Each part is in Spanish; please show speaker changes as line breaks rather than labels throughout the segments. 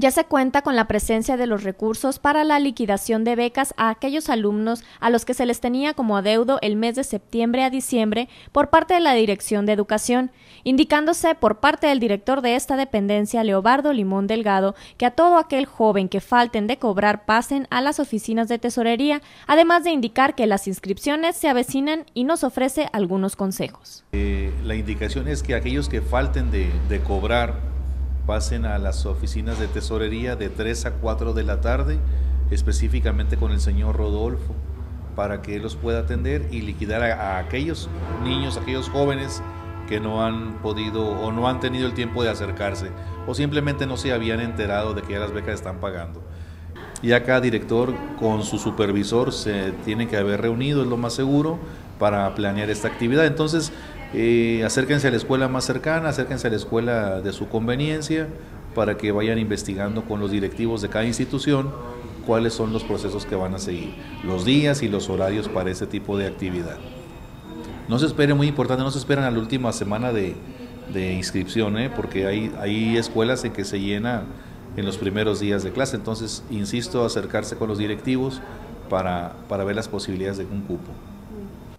Ya se cuenta con la presencia de los recursos para la liquidación de becas a aquellos alumnos a los que se les tenía como adeudo el mes de septiembre a diciembre por parte de la Dirección de Educación, indicándose por parte del director de esta dependencia, Leobardo Limón Delgado, que a todo aquel joven que falten de cobrar pasen a las oficinas de tesorería, además de indicar que las inscripciones se avecinan y nos ofrece algunos consejos.
Eh, la indicación es que aquellos que falten de, de cobrar pasen a las oficinas de tesorería de 3 a 4 de la tarde, específicamente con el señor Rodolfo, para que él los pueda atender y liquidar a, aquellos niños, aquellos jóvenes que no han podido o no han tenido el tiempo de acercarse o simplemente no se habían enterado de que ya las becas están pagando. Y acá director con su supervisor se tiene que haber reunido, es lo más seguro, para planear esta actividad. Entonces, eh, acérquense a la escuela más cercana, acérquense a la escuela de su conveniencia para que vayan investigando con los directivos de cada institución cuáles son los procesos que van a seguir, los días y los horarios para ese tipo de actividad. No se esperen, muy importante, no se esperen a la última semana de, inscripción, ¿eh? porque hay, hay escuelas en que se llena en los primeros días de clase, entonces insisto, acercarse con los directivos para, para ver las posibilidades de un cupo.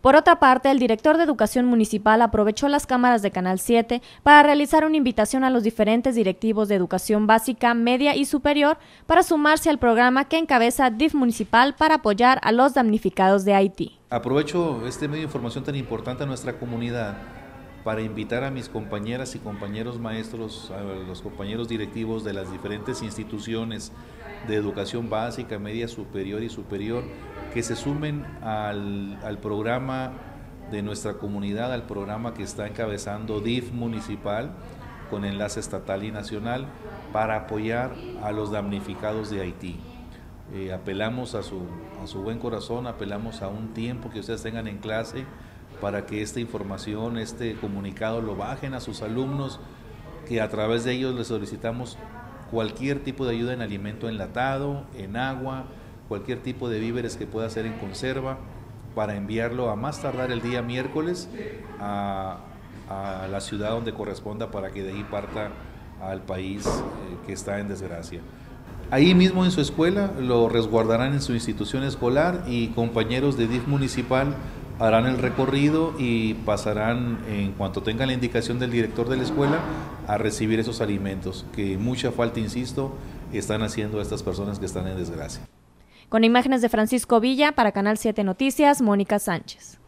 Por otra parte, el director de Educación Municipal aprovechó las cámaras de Canal 7 para realizar una invitación a los diferentes directivos de educación básica, media y superior para sumarse al programa que encabeza DIF Municipal para apoyar a los damnificados de Haití.
Aprovecho este medio de información tan importante a nuestra comunidad para invitar a mis compañeras y compañeros maestros, a los compañeros directivos de las diferentes instituciones de educación básica, media superior y superior, que se sumen al, programa de nuestra comunidad, al programa que está encabezando DIF municipal con enlace estatal y nacional para apoyar a los damnificados de Haití. Eh, apelamos a su, a su buen corazón, apelamos a un tiempo que ustedes tengan en clase para que esta información, este comunicado lo bajen a sus alumnos, que a través de ellos les solicitamos cualquier tipo de ayuda en alimento enlatado, en agua, cualquier tipo de víveres que pueda ser en conserva, para enviarlo a más tardar el día miércoles a, la ciudad donde corresponda para que de ahí parta al país eh, que está en desgracia. Ahí mismo en su escuela lo resguardarán en su institución escolar y compañeros de DIF municipal harán el recorrido y pasarán, en cuanto tengan la indicación del director de la escuela, a recibir esos alimentos, que mucha falta, insisto, están haciendo estas personas que están en desgracia.
Con imágenes de Francisco Villa para Canal 7 Noticias, Mónica Sánchez.